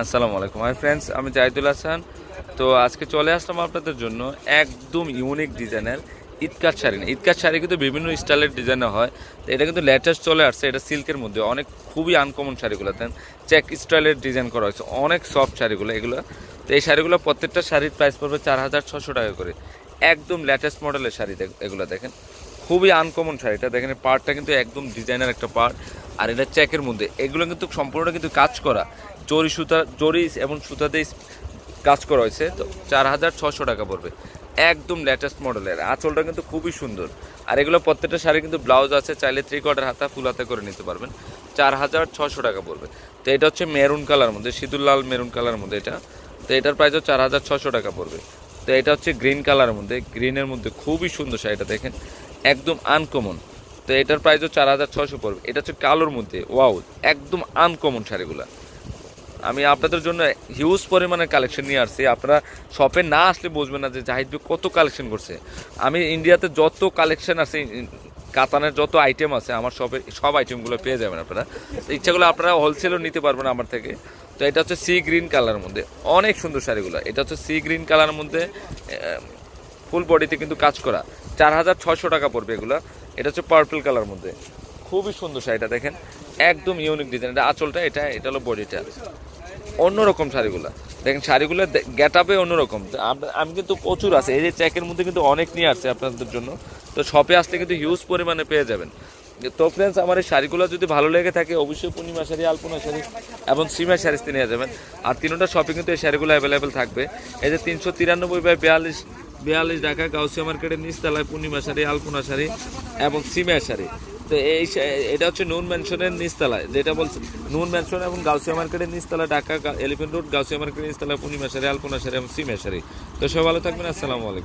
আসসালামু আলাইকুম। Hi friends আমি জাহিদুল হাসান। তো আজকে চলে আসলাম আপনাদের জন্য একদম ইউনিক ডিজাইনের ঈদকার শাড়ি না ঈদকার শাড়ি কিন্তু বিভিন্ন স্টাইলের ডিজাইনে হয়। তো এটা কিন্তু লেটেস্ট চলে আসছে, এটা সিল্কের মধ্যে। অনেক খুবই আনকমন শাড়িগুলো দেন। চেক স্টাইলের ডিজাইন করা হয়েছে, অনেক সফট শাড়িগুলো এগুলো। তো এই শাড়িগুলো প্রত্যেকটা শাড়ির প্রাইস পড়বে চার হাজার ছশো টাকা করে। একদম লেটেস্ট মডেলের শাড়ি এগুলো দেখেন। খুবই আনকমন শাড়িটা দেখেন পার্টটা কিন্তু একদম ডিজাইনার একটা পার্ট আর এটা চেকের মধ্যে। এগুলো কিন্তু সম্পূর্ণ কিন্তু কাজ করা। জরি সুতা, জরি এবং সুতাতেই কাজ করা হয়েছে। তো চার হাজার ছশো টাকা পড়বে। একদম লেটেস্ট মডেলের আঁচলটা কিন্তু খুবই সুন্দর। আর এগুলো প্রত্যেকটা শাড়ি কিন্তু ব্লাউজ আছে। চাইলে থ্রি কোয়ার্টার হাতা ফুল হাতে করে নিতে পারবেন। চার হাজার ছশো টাকা পড়বে। তো এটা হচ্ছে মেরুন কালার মধ্যে, সিঁদুর লাল মেরুন কালার মধ্যে এটা। তো এটার প্রাইসও চার হাজার ছশো টাকা পড়বে। তো এটা হচ্ছে গ্রিন কালারের মধ্যে। গ্রিনের মধ্যে খুবই সুন্দর শাড়িটা দেখেন। একদম আনকমন তো এটার প্রাইসও চার হাজার ছশো পড়বে। এটা হচ্ছে কালোর মধ্যে। ওয়াও একদম আনকমন শাড়িগুলা। আমি আপনাদের জন্য হিউজ পরিমাণের কালেকশন নিয়ে আসছি। আপনারা শপে না আসলে বুঝবেন না যে জাহিদ ভাই কত কালেকশন করছে। আমি ইন্ডিয়াতে যত কালেকশন আছে কাতানের যত আইটেম আছে, আমার শপে সব আইটেমগুলো পেয়ে যাবেন আপনারা। ইচ্ছাগুলো আপনারা হোলসেলও নিতে পারবেন আমার থেকে। তো এটা হচ্ছে সি গ্রিন কালারের মধ্যে। অনেক সুন্দর শাড়িগুলো। এটা হচ্ছে সি গ্রিন কালারের মধ্যে ফুল বডিতে কিন্তু কাজ করা। চার হাজার ছশো টাকা পড়বে এগুলো। এটা হচ্ছে পার্পল কালার মধ্যে। খুবই সুন্দর শাড়িটা দেখেন। একদম ইউনিক ডিজাইন এটা আঁচলটা, এটা এটা হলো বডিটা। অন্যরকম শাড়িগুলো। দেখেন, শাড়িগুলো গেট আপে অন্যরকম। আমি কিন্তু প্রচুর আছে। এই যে চেকের মধ্যে কিন্তু অনেক নিয়ে আসছে আপনাদের জন্য। তো শপে আসলে কিন্তু হিউজ পরিমাণে পেয়ে যাবেন। তো ফ্রেন্ডস আমার এই শাড়িগুলো যদি ভালো লেগে থাকে, অবশ্যই পূর্ণিমা শাড়ি, আলপনা শাড়ি এবং সিমা শাড়ি নিয়ে যাবেন। আর তিনটা শপে কিন্তু এই শাড়িগুলো অ্যাভেলেবেল থাকবে। এই যে তিনশো তিরানব্বই বাই বিয়াল্লিশ বিয়াল্লিশ ঢাকা গাউসিয়া মার্কেটের নিচতলায় পূর্ণিমা শাড়ি, আলপনা শাড়ি এবং সিমিয়া শাড়ি। তো এই এটা হচ্ছে নুন ম্যানশনের নিচতলায় যেটা বলছে নুন ম্যানশন এবং গাউসিয়া মার্কেটের নিচতলা ঢাকা এলিফেন্ট রোড, গাউসিয়া মার্কেটের নিচতলায় পূর্ণিমা শাড়ি, আলপনা শাড়ি এবং সিমিয়া শাড়ি। তো সবাই ভালো থাকবেন, আসসালামু আলাইকুম।